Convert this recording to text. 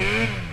Mm-hmm.